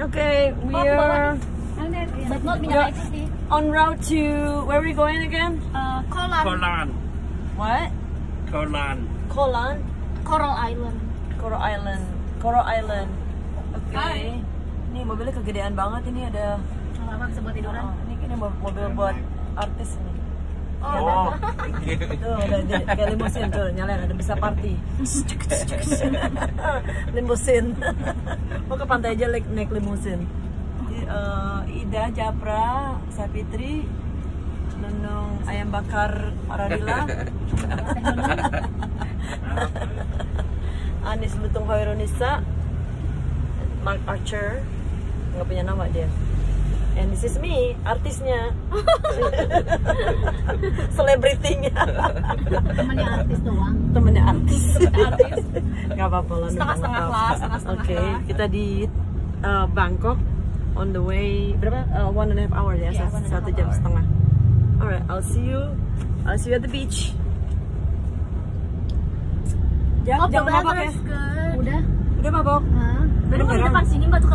Okay, we are But not Yeah. on route to where are we going again? Uh, Kolan. Kolan. What? Kolan. Kolan, Coral Island. Coral Island, Coral Island. Oke. Hai. Ini mobilnya kegedean banget. Ini ada. Lama bisa buat tiduran. Oh, ini ini mo- mobil buat artis nih. Oh. Tuh, ada di- kayak limusin tuh, nyalain ada bisa party. limusin. Mau ke pantai aja naik, naik limusin. Jadi, eh, Ida, Japra, Sapitri, Nunung ayam bakar Aradila, Anis Lutung Hoironisa, Mark Archer, nggak punya nama dia. And this is me, artisnya, selebritinya, Temennya artis doang. temennya artis. artis. Gak apa-apa lah. Setengah-setengah nggak lah, Oke, kita di uh, Bangkok on the way berapa? Uh, one and a half hour ya, Yeah, satu, jam hour. setengah. Alright, I'll see you. I'll see you at the beach. Ya, Oh, jangan mabok ya. Udah. Udah mabok. Berarti kalau di depan sini batu